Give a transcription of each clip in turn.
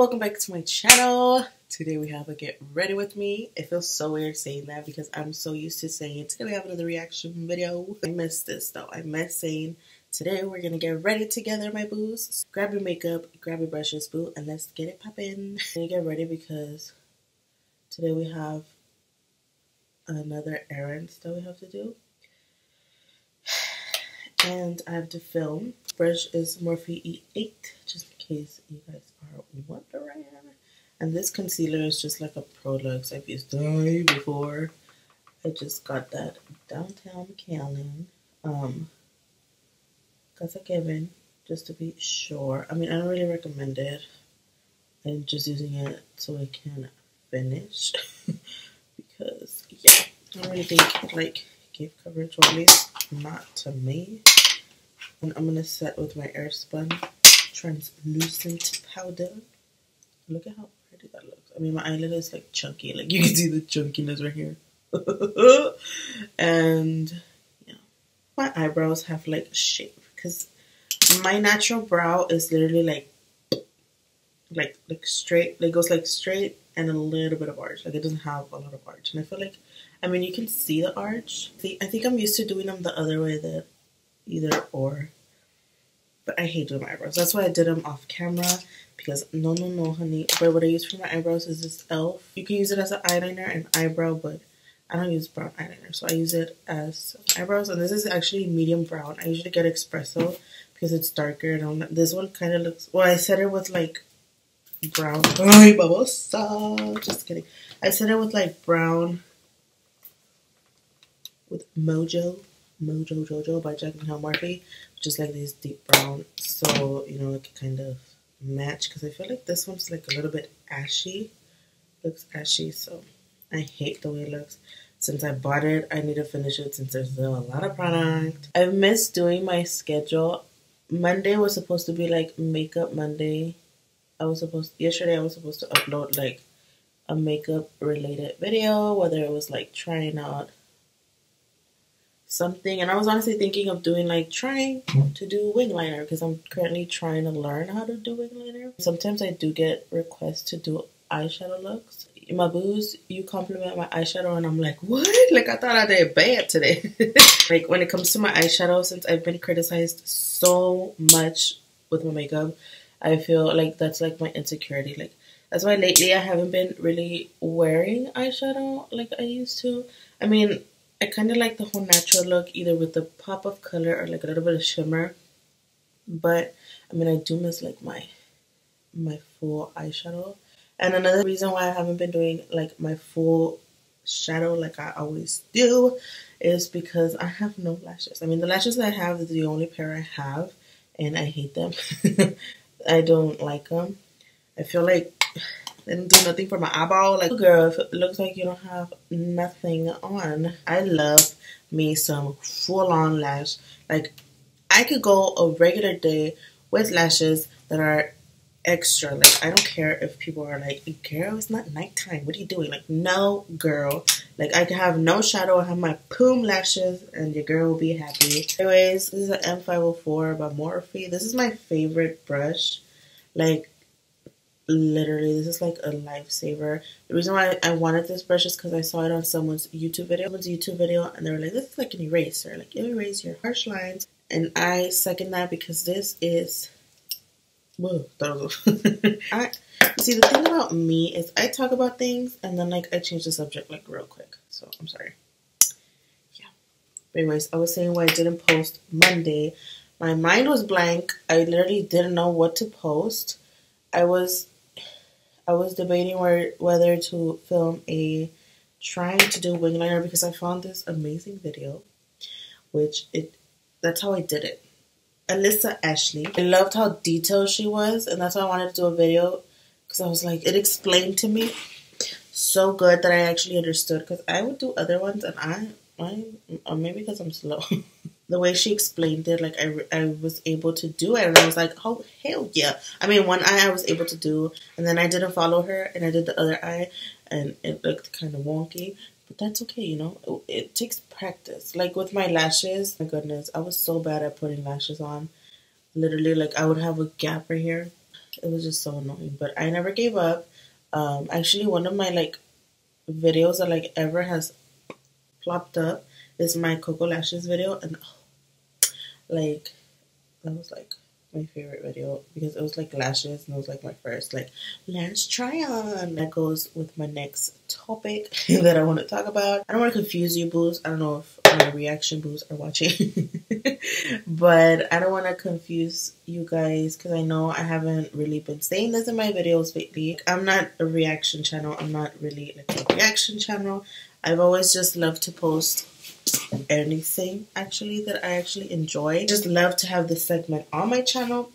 welcome back to my channel. Today we have a get ready with me. It feels so weird saying that because I'm so used to saying today we have another reaction video. I missed this though. I missed saying today we're gonna get ready together, my boos. Grab your makeup, grab your brushes, boo, and let's get it poppin'. Gonna get ready because today we have another errand that we have to do. And I have to film. Brush is Morphe E8, just in case you guys are wondering. And this concealer is just like a Prolux. I've used it before. I just got that downtown McAllen. Um, got a given just to be sure. I mean, I don't really recommend it. I'm just using it so I can finish because yeah, I don't really think like gave coverage or at least not to me. And I'm gonna set with my Airspun translucent powder. Look at how pretty that looks. I mean, my eyelid is like chunky. Like you can see the chunkiness right here. and yeah, my eyebrows have like shape because my natural brow is literally like like like straight. It goes like straight and a little bit of arch. Like it doesn't have a lot of arch. And I feel like, I mean, you can see the arch. I think I'm used to doing them the other way, the either or. But I hate doing my eyebrows. That's why I did them off camera because no, no, no, honey. But what I use for my eyebrows is this e.l.f. You can use it as an eyeliner and eyebrow, but I don't use brown eyeliner. So I use it as eyebrows. And this is actually medium brown. I usually get espresso because it's darker. And this one kind of looks, well, I set it with like brown. Ay, babosa. Just kidding. I set it with like brown with Mojo. Mojo Jojo by Jaclyn Hill Morphe, which is like these deep brown. So, you know, it can kind of match because I feel like this one's like a little bit ashy. Looks ashy, so I hate the way it looks. Since I bought it, I need to finish it since there's still a lot of product. I missed doing my schedule. Monday was supposed to be like makeup Monday I was supposed yesterday I was supposed to upload like a makeup related video, whether it was like trying out something and I was honestly thinking of doing like trying to do wing liner because I'm currently trying to learn how to do wing liner. Sometimes I do get requests to do eyeshadow looks. My boos, you compliment my eyeshadow and I'm like, what? Like I thought I did bad today. like when it comes to my eyeshadow, since I've been criticized so much with my makeup, I feel like that's like my insecurity. Like that's why lately I haven't been really wearing eyeshadow like I used to. I mean, I kind of like the whole natural look, either with the pop of color or like a little bit of shimmer. But I mean, I do miss like my my full eyeshadow. And another reason why I haven't been doing like my full shadow like I always do is because I have no lashes. I mean, the lashes that I have is the only pair I have, and I hate them. I don't like them. I feel like don't do nothing for my eyeball. Like, girl, looks like you don't have nothing on. I love me some full-on lash. Like, I could go a regular day with lashes that are extra. Like, I don't care if people are like, girl, it's not nighttime. What are you doing? Like, no, girl. Like, I can have no shadow. I have my Poom lashes, and your girl will be happy. Anyways, this is an M504 by Morphe. This is my favorite brush. Like, literally, this is like a lifesaver. The reason why I wanted this brush is because I saw it on someone's YouTube video. Someone's YouTube video, and they were like, this is like an eraser. Like, it erases your harsh lines. And I second that because this is Whoa, I see the thing about me is I talk about things and then like I change the subject like real quick. So I'm sorry. Yeah. But anyways, I was saying why I didn't post Monday. My mind was blank. I literally didn't know what to post. I was I was debating where whether to film a trying to do wing liner because I found this amazing video, which it that's how I did it. Alissa Ashley. I loved how detailed she was, and that's why I wanted to do a video because I was like, it explained to me so good that I actually understood. Because I would do other ones, and I, I, or maybe because I'm slow. the way she explained it, like I, I was able to do it, and I was like, oh hell yeah! I mean, one eye I was able to do, and then I didn't follow her, and I did the other eye, and it looked kind of wonky. But that's okay, you know. It, it, takes practice. Like with my lashes, my goodness, I was so bad at putting lashes on. Literally, like I would have a gap right here. it was just so annoying. But I never gave up. Um, actually, one of my like videos that like ever has plopped up is my Koko Lashes video, and oh, like that was like my favorite video because it was like lashes and it was like my first like lash try on. That goes with my next topic that I want to talk about. I don't want to confuse you, boos. I don't know if my reaction boos are watching, but I don't want to confuse you guys because I know I haven't really been saying this in my videos lately. I'm not a reaction channel. I'm not really like a reaction channel. I've always just loved to post anything actually that I actually enjoy. Just love to have this segment on my channel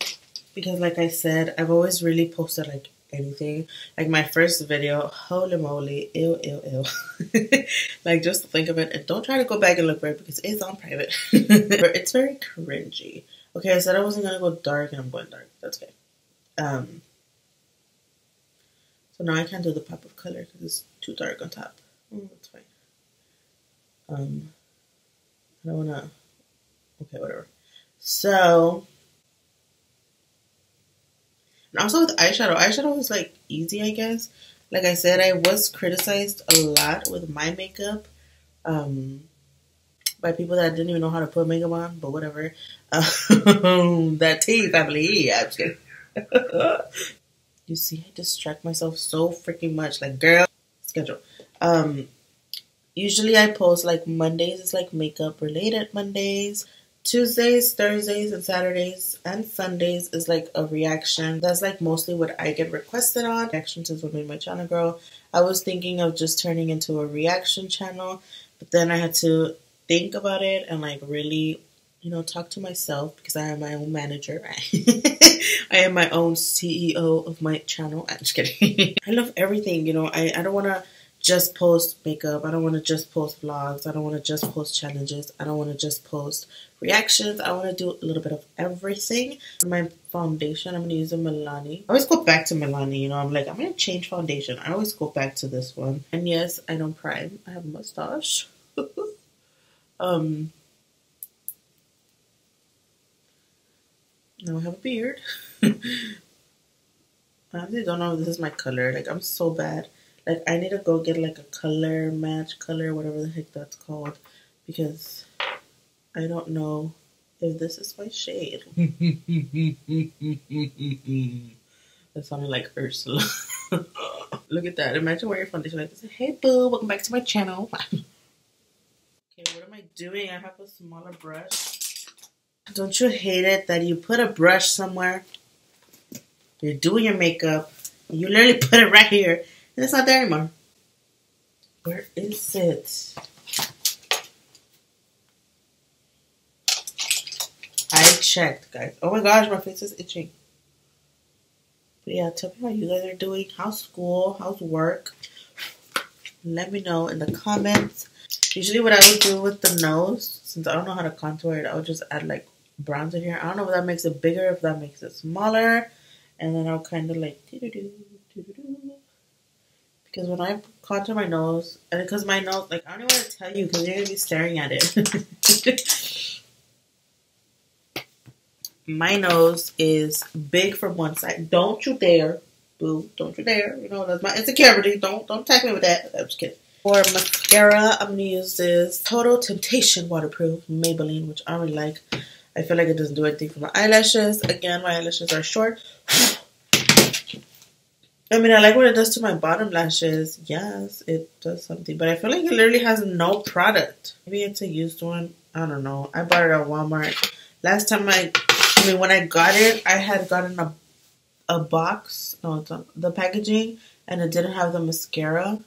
because like I said, I've always really posted like anything. Like my first video, holy moly, ew, ew, ew. like just think of it and don't try to go back and look for it because it's on private. but it's very cringy. Okay, I said I wasn't gonna go dark and I'm going dark. That's okay. Um, so now I can't do the pop of color because it's too dark on top. Mm, that's fine. Um, I don't wanna. Okay, whatever. So, and also with eyeshadow, eyeshadow is like easy, I guess. Like I said, I was criticized a lot with my makeup, um, by people that didn't even know how to put makeup on. But whatever. Um, that tea family. I'm just kidding. you see, I distract myself so freaking much. Like, girl, schedule. Um, usually I post like Mondays is like makeup related Mondays. Tuesdays, Thursdays, and Saturdays and Sundays is like a reaction. That's like mostly what I get requested on. Reactions is what made my channel grow. I was thinking of just turning into a reaction channel, but then I had to think about it and like really, you know, talk to myself because I am my own manager. I am my own CEO of my channel. I'm just kidding. I love everything, you know. I, I don't want to just post makeup. I don't want to just post vlogs. I don't want to just post challenges. I don't want to just post reactions. I want to do a little bit of everything. My foundation, I'm going to use a Milani. I always go back to Milani, you know. I'm like, I'm going to change foundation. I always go back to this one. And yes, I don't prime. I have a mustache. um, now I have a beard. I really don't know if this is my color. Like, I'm so bad. Like I need to go get like a color match color, whatever the heck that's called, because I don't know if this is my shade. that sounded like Ursula. Look at that. Imagine wearing foundation like this. Hey boo, welcome back to my channel. okay, what am I doing? I have a smaller brush. Don't you hate it that you put a brush somewhere? You're doing your makeup. You literally put it right here and it's not there anymore. Where is it? I checked, guys. Oh my gosh, my face is itching. But yeah, tell me how you guys are doing. How's school? How's work? Let me know in the comments. Usually what I would do with the nose, since I don't know how to contour it, I would just add like bronzer here. I don't know if that makes it bigger, if that makes it smaller. And then I'll kind of like doo -doo -doo, because when I contour my nose, and because my nose, like, I don't even want to tell you because you're going to be staring at it. my nose is big from one side. Don't you dare. Boo. Don't you dare. You know, that's my insecurity. Don't, don't attack me with that. I'm just kidding. For mascara, I'm going to use this Total Temptation Waterproof Maybelline, which I really like. I feel like it doesn't do anything for my eyelashes. Again, my eyelashes are short. I mean, I like what it does to my bottom lashes. Yes, it does something, but I feel like it literally has no product. Maybe it's a used one. I don't know. I bought it at Walmart. Last time I, I mean, when I got it, I had gotten a, a box, no, the packaging, and it didn't have the mascara.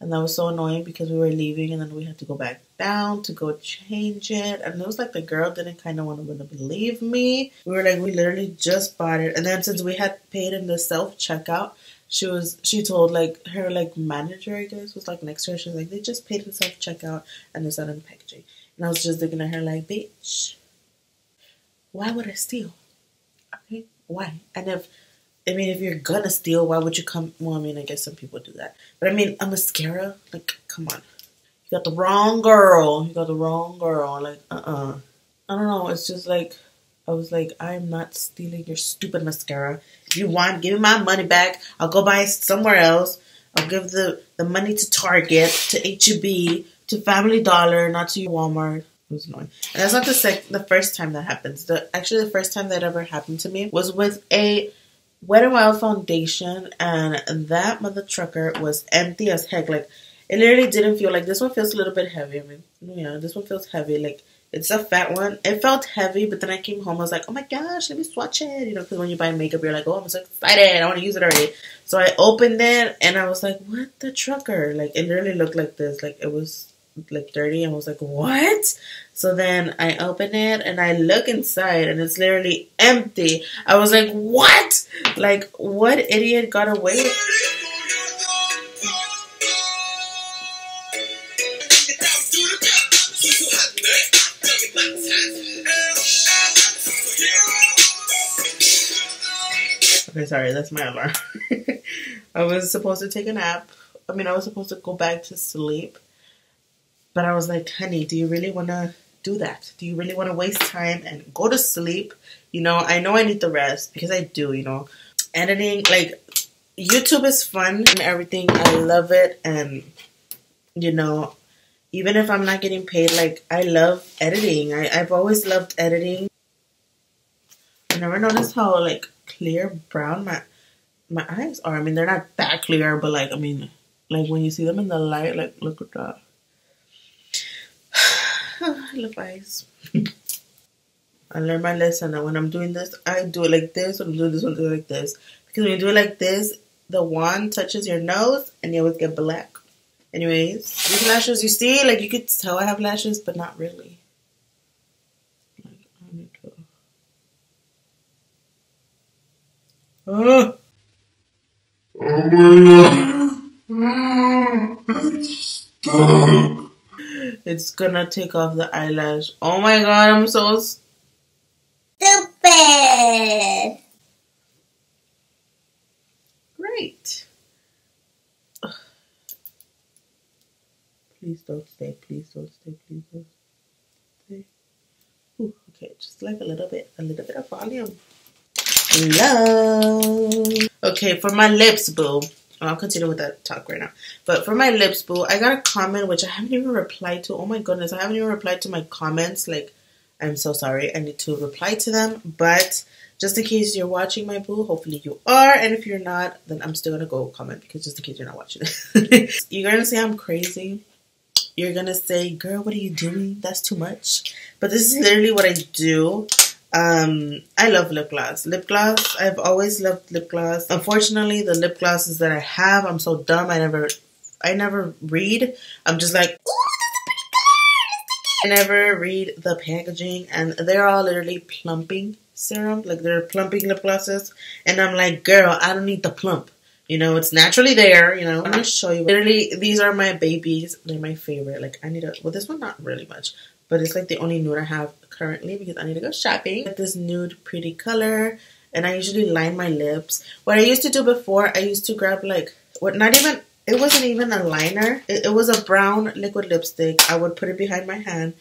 And that was so annoying because we were leaving and then we had to go back down to go change it. And it was like the girl didn't kind of want to believe me. We were like, we literally just bought it. And then since we had paid in the self checkout, she was she told like her like manager I guess was like next to her. She was like they just paid the self checkout and it's not in packaging. And I was just looking at her like, bitch, why would I steal? Okay, why? And if I mean if you're gonna steal, why would you come? Well, I mean I guess some people do that, but I mean a mascara, like come on, you got the wrong girl. You got the wrong girl. Like uh uh I don't know. It's just like I was like I'm not stealing your stupid mascara you want, give me my money back. I'll go buy somewhere else. I'll give the, the money to Target, to HEB, to Family Dollar, not to Walmart. It was annoying. And that's not the sec- the first time that happens. The actually the first time that ever happened to me was with a Wet n Wild foundation, and that mother trucker was empty as heck. Like it literally didn't feel like this one feels a little bit heavy. I mean, yeah, this one feels heavy. Like it's a fat one. It felt heavy, but then I came home. I was like, oh my gosh, let me swatch it. You know, because when you buy makeup, you're like, oh, I'm so excited. I want to use it already. So I opened it and I was like, what the trucker? Like, it literally looked like this. Like, it was like dirty. And I was like, what? So then I open it and I look inside and it's literally empty. I was like, what? Like, what idiot got away? Okay, sorry, that's my alarm. I was supposed to take a nap. I mean, I was supposed to go back to sleep. But I was like, honey, do you really want to do that? Do you really want to waste time and go to sleep? You know, I know I need the rest because I do, you know. Editing, like, YouTube is fun and everything. I love it. And, you know, even if I'm not getting paid, like, I love editing. I, I've always loved editing. I never noticed how, like, clear brown my my eyes are. I mean, they're not that clear, but like, I mean, like when you see them in the light, like, look at that. I love eyes. I learned my lesson that when I'm doing this, I do it like this. When I'm doing this one, do it like this. Because when you do it like this, the wand touches your nose and you always get black. Anyways, these lashes, you see, like you could tell I have lashes, but not really. Oh. Oh my god. It's stuck. It's gonna take off the eyelash. Oh my god, I'm so stupid. Great. Please don't stay. Please don't stay. Please don't stay. Ooh, okay, just like a little bit, a little bit of volume love. Okay, for my lips, boo. Oh, I'll continue with that talk right now. But for my lips, boo, I got a comment which I haven't even replied to. Oh my goodness, I haven't even replied to my comments. Like, I'm so sorry. I need to reply to them. But just in case you're watching my boo, hopefully you are. And if you're not, then I'm still gonna go comment because just in case you're not watching it. you're gonna say I'm crazy. You're gonna say, girl, what are you doing? That's too much. But this is literally what I do. Um, I love lip gloss. Lip gloss, I've always loved lip gloss. Unfortunately, the lip glosses that I have, I'm so dumb. I never, I never read. I'm just like, I never read the packaging, and they're all literally plumping serum, like they're plumping lip glosses, and I'm like, girl, I don't need the plump. You know, it's naturally there. You know, I'm gonna show you. Literally, these are my babies. They're my favorite. Like, I need a. Well, this one not really much, but it's like the only nude I have currently because I need to go shopping. With this nude pretty color and I usually line my lips. What I used to do before, I used to grab like, what not even, it wasn't even a liner. It, it was a brown liquid lipstick. I would put it behind my hand,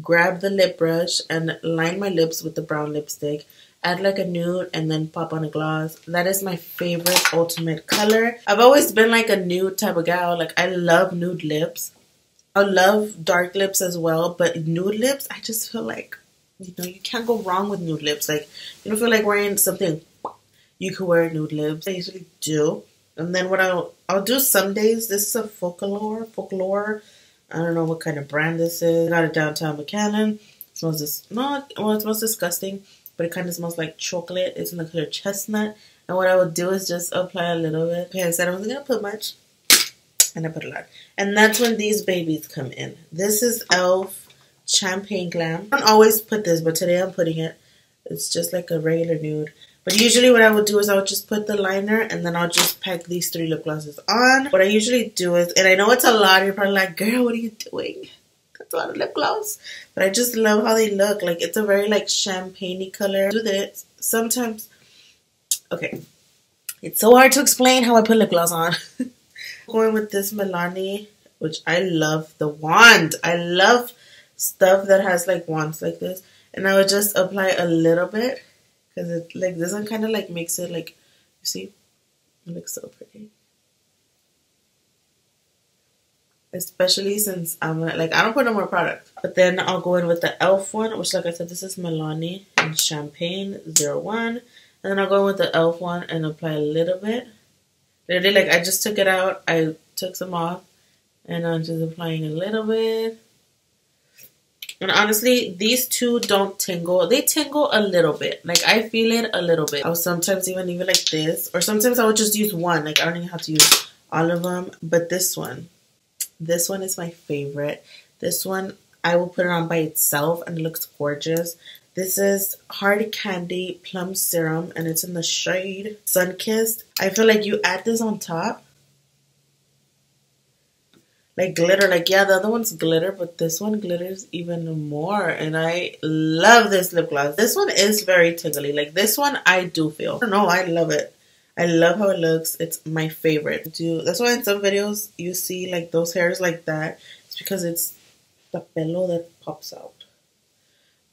grab the lip brush and line my lips with the brown lipstick. Add like a nude and then pop on a gloss. That is my favorite ultimate color. I've always been like a nude type of gal. Like I love nude lips. I love dark lips as well, but nude lips, I just feel like you know, you can't go wrong with nude lips. Like, you don't feel like wearing something, you could wear nude lips. I usually do. And then what I'll, I'll do some days, this is a folklore, folklore. I don't know what kind of brand this is. Got it downtown McAllen. It smells this, not, well, it smells disgusting, but it kind of smells like chocolate. It's in the color chestnut. And what I would do is just apply a little bit. Okay, I said I wasn't going to put much. And I put a lot. And that's when these babies come in. This is e.l.f Champagne Glam. I don't always put this, but today I'm putting it. It's just like a regular nude. But usually what I would do is I would just put the liner and then I'll just pack these three lip glosses on. What I usually do is, and I know it's a lot, you're probably like, girl, what are you doing? That's a lot of lip gloss. But I just love how they look. Like it's a very like champagne color. Do this. Sometimes, okay. It's so hard to explain how I put lip gloss on. Going with this Milani, which I love the wand. I love stuff that has like wands like this and I would just apply a little bit because it like one kind of like makes it like You see? It looks so pretty. Especially since I'm like I don't put no more product. But then I'll go in with the e.l.f. one, which like I said, this is Milani and Champagne 01. And then I'll go in with the e.l.f. one and apply a little bit. Literally, like I just took it out, I took some off, and I'm just applying a little bit. And honestly, these two don't tingle. They tingle a little bit. Like I feel it a little bit. I'll sometimes even even like this. Or sometimes I would just use one. Like I don't even have to use all of them. But this one. This one is my favorite. This one, I will put it on by itself and it looks gorgeous. This is Hard Candy Plum Serum and it's in the shade Sunkissed. I feel like you add this on top like glitter. Like, yeah, the other one's glitter, but this one glitters even more. And I love this lip gloss. This one is very tingly. Like, this one I do feel. I don't know, I love it. I love how it looks. It's my favorite. Do That's why in some videos you see like those hairs like that. It's because it's the pelo that pops out.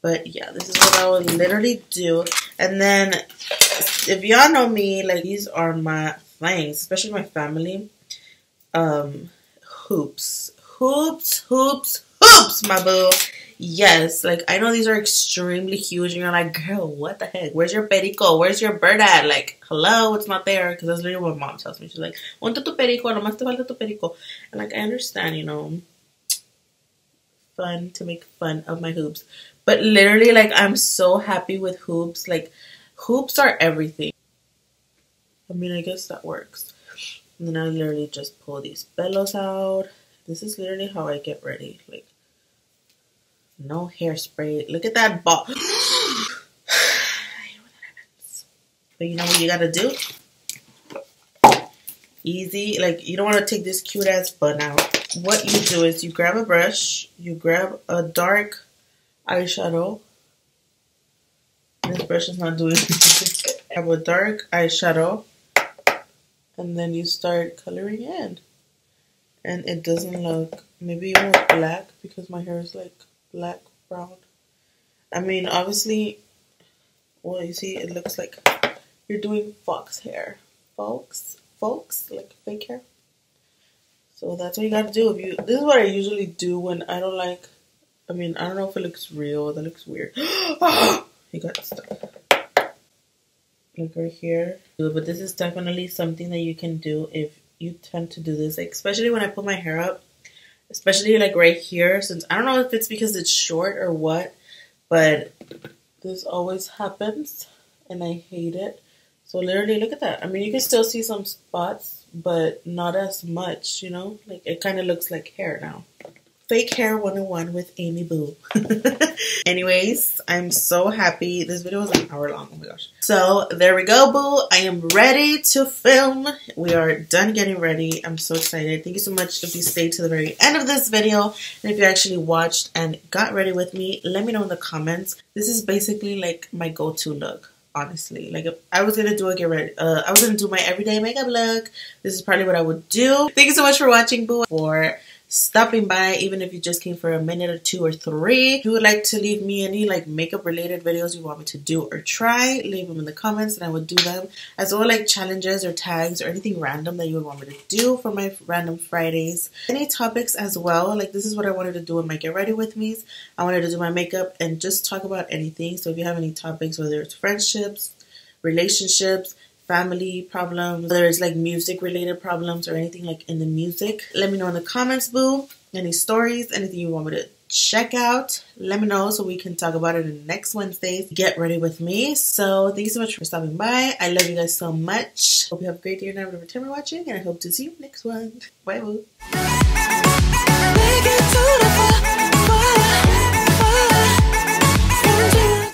But yeah, this is what I would literally do. And then if y'all know me, like these are my things, especially my family. Um, hoops. Hoops, hoops, hoops, my boo. Yes, like I know these are extremely huge, and you're like, girl, what the heck? Where's your perico? Where's your bird at? Like, hello, it's not there. Because that's literally what mom tells me. She's like, ¿Dónde tu perico? Nomás te falta tu perico. And like, I understand, you know, fun to make fun of my hoops. But literally, like, I'm so happy with hoops. Like, hoops are everything. I mean, I guess that works. And then I literally just pull these bellows out. This is literally how I get ready. Like, no hairspray. Look at that ball. but you know what you gotta do? Easy. Like, you don't want to take this cute ass bun out. What you do is you grab a brush, you grab a dark eyeshadow. This brush is not doing have a dark eyeshadow. And then you start coloring in. And it doesn't look maybe you want black because my hair is like black brown. I mean obviously well you see it looks like you're doing fox hair. Folks folks like fake hair. So that's what you gotta do. If you this is what I usually do when I don't like I mean I don't know if it looks real that looks weird he got stuck like right here. But this is definitely something that you can do if you tend to do this, like, especially when I put my hair up, especially like right here, since I don't know if it's because it's short or what, but this always happens and I hate it. So literally look at that. I mean, you can still see some spots, but not as much, you know, like it kind of looks like hair now. Fake Hair 101 with Aimee Boo. Anyways, I'm so happy. This video was an hour long. Oh my gosh. So there we go, Boo. I am ready to film. We are done getting ready. I'm so excited. Thank you so much if you stayed to the very end of this video. And if you actually watched and got ready with me, let me know in the comments. This is basically like my go-to look honestly. Like I was gonna do a get ready, uh, I was gonna do my everyday makeup look. This is probably what I would do. Thank you so much for watching, boo. For stopping by even if you just came for a minute or two or three. If you would like to leave me any like makeup related videos you want me to do or try leave them in the comments and i would do them. As well like challenges or tags or anything random that you would want me to do for my random fridays. Any topics as well like this is what i wanted to do in my get ready with me. I wanted to do my makeup and just talk about anything. So if you have any topics whether it's friendships relationships family problems, whether it's like music related problems or anything like in the music. Let me know in the comments, boo. Any stories, anything you want me to check out. Let me know so we can talk about it in next Wednesday. Get ready with me. So thank you so much for stopping by. I love you guys so much. Hope you have a great day and have a time for watching and I hope to see you next one. Bye boo.